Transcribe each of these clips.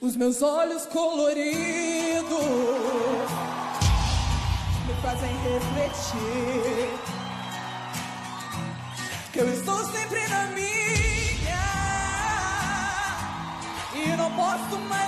Os meus olhos coloridos me fazem refletir que eu estou sempre na minha e não posso mais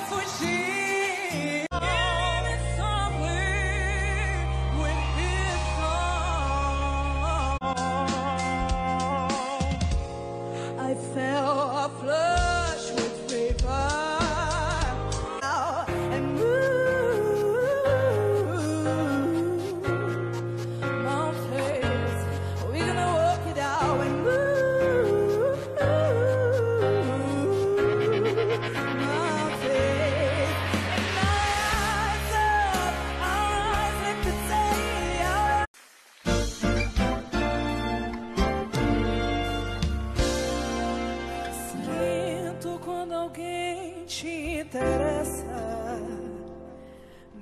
te interessa,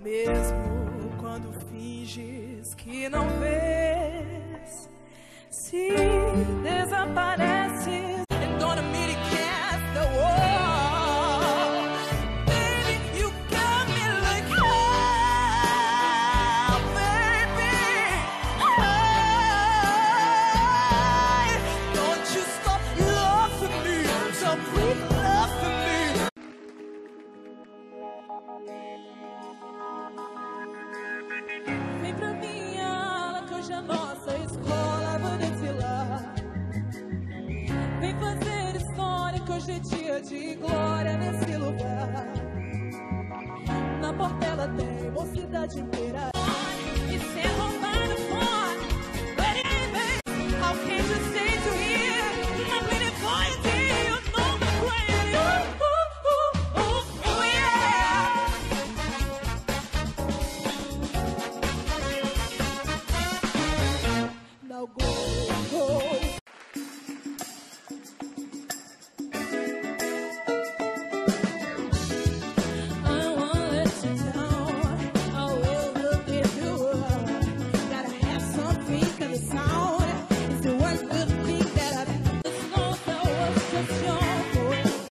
mesmo quando finges que não vês. Se Vem pra minha aula que hoje é nossa escola, vou desfilar. Vem fazer história que hoje é dia de glória nesse lugar. Na portela tem mocidade inteira. E ser